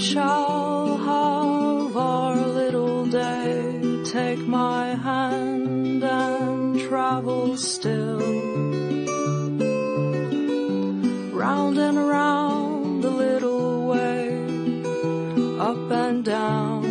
shall have our little day. Take my hand and travel still. Round and round the little way, up and down.